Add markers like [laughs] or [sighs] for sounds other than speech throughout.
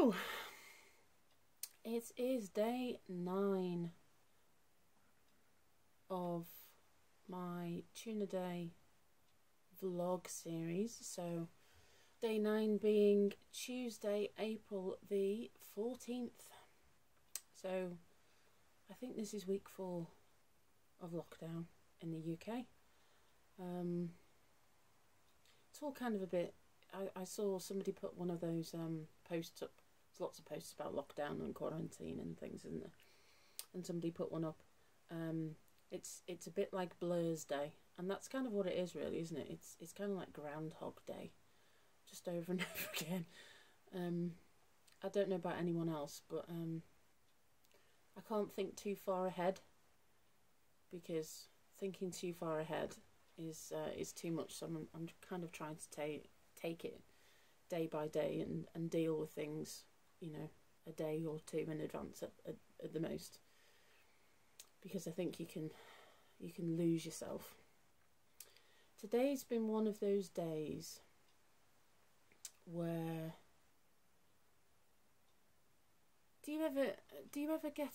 So, it is day nine of my Tune a Day vlog series. So, day nine being Tuesday, April the 14th. So, I think this is week four of lockdown in the UK. Um, it's all kind of a bit I, I saw somebody put one of those um, posts up. Lots of posts about lockdown and quarantine and things, isn't there? And somebody put one up. Um, it's it's a bit like Blur's Day, and that's kind of what it is, really, isn't it? It's it's kind of like Groundhog Day, just over and [laughs] over again. Um, I don't know about anyone else, but um, I can't think too far ahead because thinking too far ahead is uh, is too much. So I'm I'm kind of trying to take take it day by day and, and deal with things, you know, a day or two in advance at, at, at the most. Because I think you can you can lose yourself. Today's been one of those days where do you ever do you ever get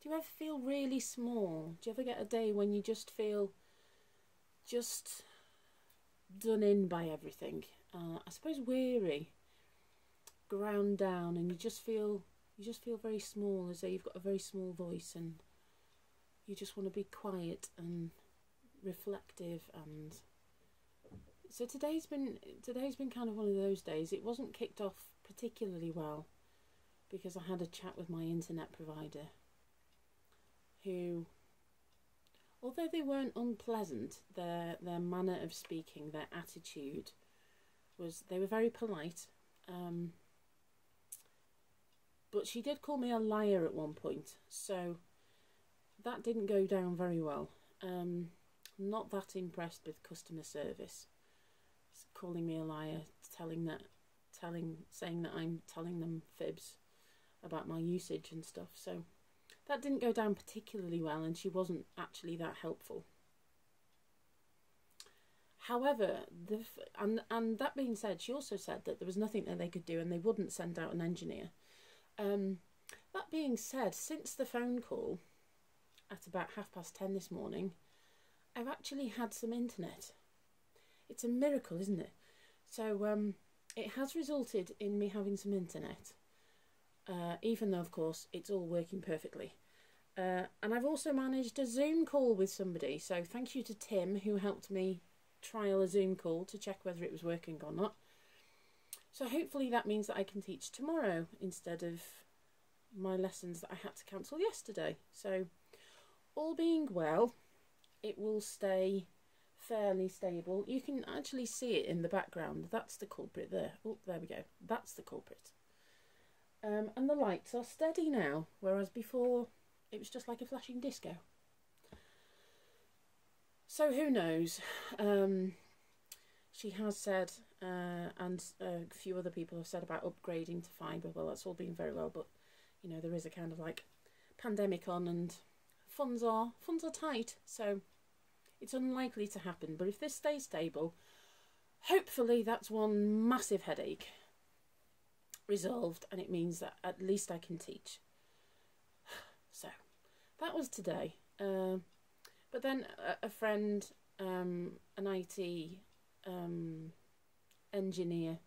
do you ever feel really small? Do you ever get a day when you just feel just done in by everything. Uh, I suppose weary, ground down, and you just feel you just feel very small, as though you've got a very small voice, and you just want to be quiet and reflective. And so today's been today's been kind of one of those days. It wasn't kicked off particularly well because I had a chat with my internet provider, who although they weren't unpleasant, their their manner of speaking, their attitude was they were very polite. Um, but she did call me a liar at one point, so that didn't go down very well. Um, not that impressed with customer service, calling me a liar, telling that, telling, saying that I'm telling them fibs about my usage and stuff. So that didn't go down particularly well, and she wasn't actually that helpful. However, the and and that being said, she also said that there was nothing that they could do, and they wouldn't send out an engineer. Um, that being said, since the phone call at about half past ten this morning, I've actually had some internet. It's a miracle, isn't it? So um, it has resulted in me having some internet uh, even though, of course, it's all working perfectly. Uh, and I've also managed a Zoom call with somebody, so thank you to Tim who helped me trial a Zoom call to check whether it was working or not. So hopefully that means that I can teach tomorrow instead of my lessons that I had to cancel yesterday. So all being well, it will stay fairly stable. You can actually see it in the background. That's the culprit there. Oh, there we go. That's the culprit. Um, and the lights are steady now, whereas before it was just like a flashing disco. So who knows? Um, she has said, uh, and a few other people have said about upgrading to fibre. Well, that's all been very well, but you know there is a kind of like pandemic on, and funds are funds are tight, so it's unlikely to happen. But if this stays stable, hopefully that's one massive headache resolved and it means that at least I can teach. [sighs] So that was today. Um, but then a, a friend, um, an IT um, engineer,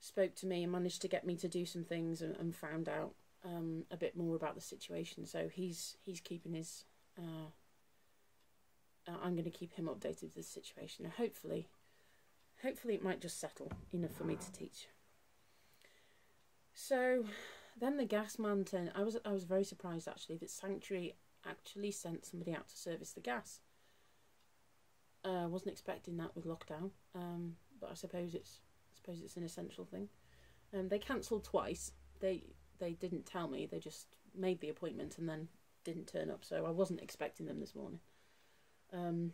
spoke to me and managed to get me to do some things and, and found out um, a bit more about the situation. So he's he's keeping his. Uh, uh, I'm going to keep him updated with the situation. And hopefully, hopefully it might just settle enough for me to teach. So then the gas man turned. I was I was very surprised actually that Sanctuary actually sent somebody out to service the gas. I uh, wasn't expecting that with lockdown, um, but I suppose it's I suppose it's an essential thing. Um, they cancelled twice. They they didn't tell me. They just made the appointment and then didn't turn up. So I wasn't expecting them this morning. Um,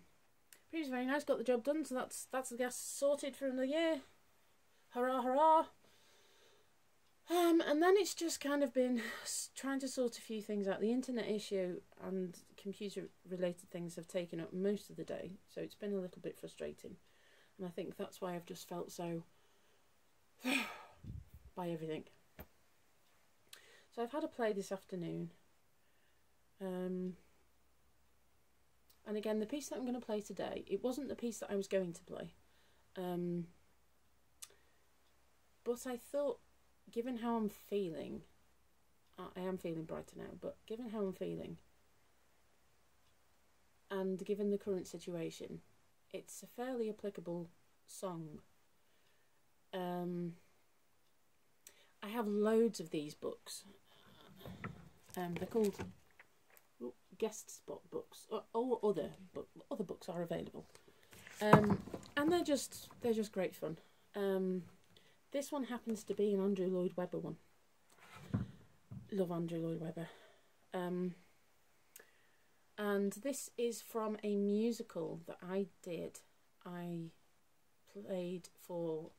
but it was very nice. Got the job done. So that's that's the gas sorted for another year. Hurrah, hurrah! Um, and then it's just kind of been trying to sort a few things out. The internet issue and computer related things have taken up most of the day, so it's been a little bit frustrating. And I think that's why I've just felt so [sighs] by everything. So I've had a play this afternoon. Um, and again, the piece that I'm going to play today, it wasn't the piece that I was going to play. Um, but I thought, given how I'm feeling, I am feeling brighter now, but given how I'm feeling, and given the current situation, it's a fairly applicable song. Um, I have loads of these books. Um, they're called guest spot books, or, or other book, other books are available, um, and they're just they're just great fun. Um, this one happens to be an Andrew Lloyd Webber one. Love Andrew Lloyd Webber. And this is from a musical that I did. I played for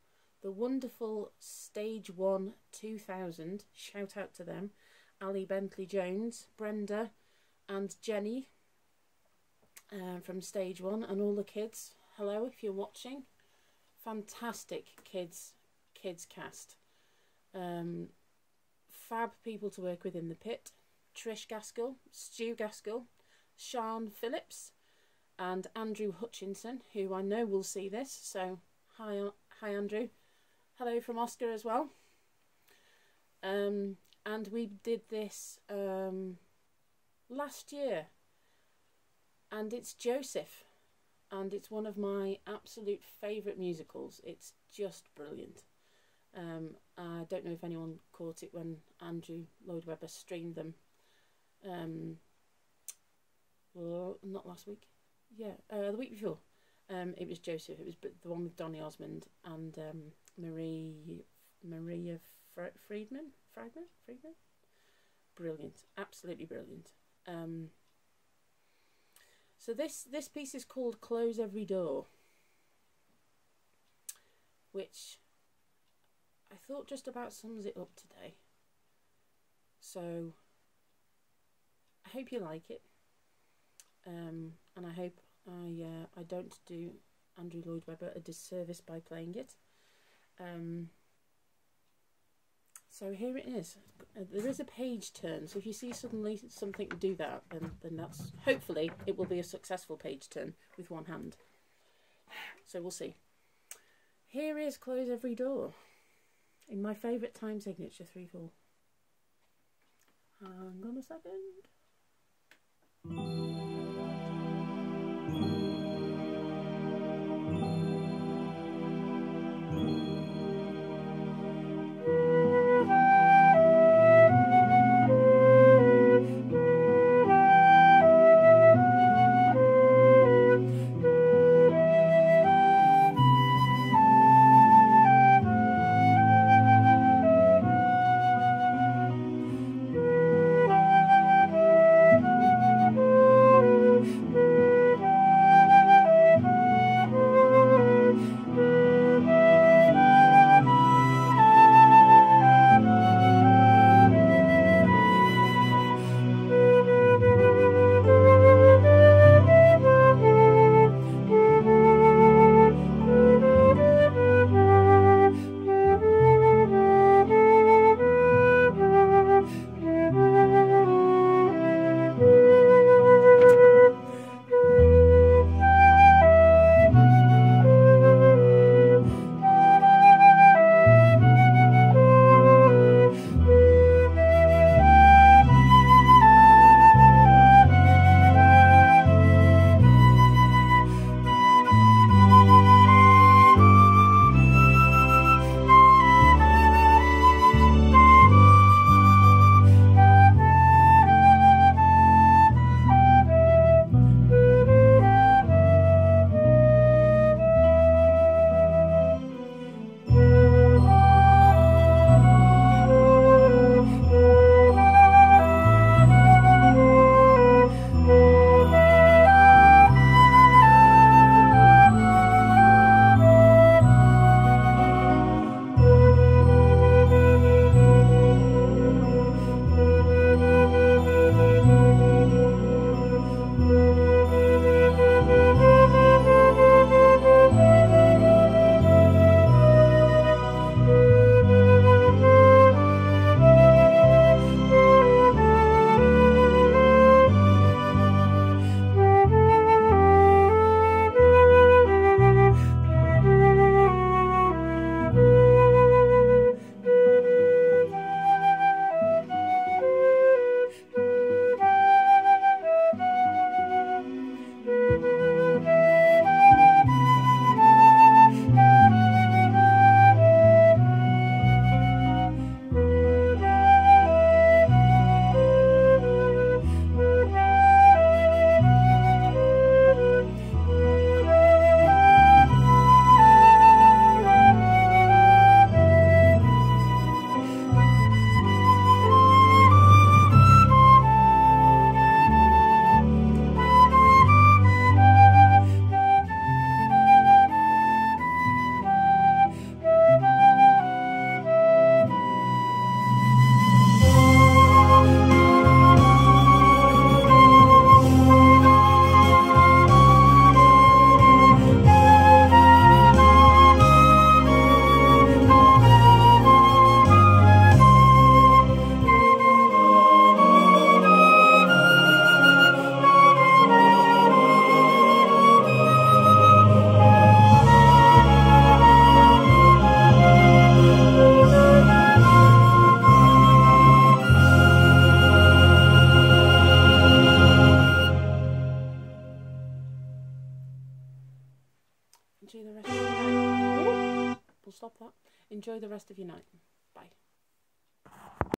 the wonderful Stage 1 2000. Shout out to them. Ali Bentley Jones, Brenda, and Jenny uh, from Stage 1, and all the kids. Hello if you're watching. Fantastic kids, kids cast. Um, fab people to work with in the pit. Trish Gaskell, Stu Gaskell, Sean Phillips, and Andrew Hutchinson, who I know will see this. So, hi, hi Andrew. Hello from Oscar as well. Um, and we did this um, last year, and it's Joseph, and it's one of my absolute favourite musicals. It's just brilliant. Um, I don't know if anyone caught it when Andrew Lloyd Webber streamed them. Um, not last week. Yeah, uh, the week before. Um, it was Joseph. It was the one with Donny Osmond and um, Marie Maria Friedman. Friedman. Friedman. Brilliant. Absolutely brilliant. Um, so this this piece is called "Close Every Door," which I thought just about sums it up today. So I hope you like it. Um, and I hope I uh, I don't do Andrew Lloyd Webber a disservice by playing it. Um, so here it is. Uh, there is a page turn, so if you see suddenly something do that, then then that's hopefully it will be a successful page turn with one hand. So we'll see. Here is close every door in my favourite time signature 3 4. Hang on a second.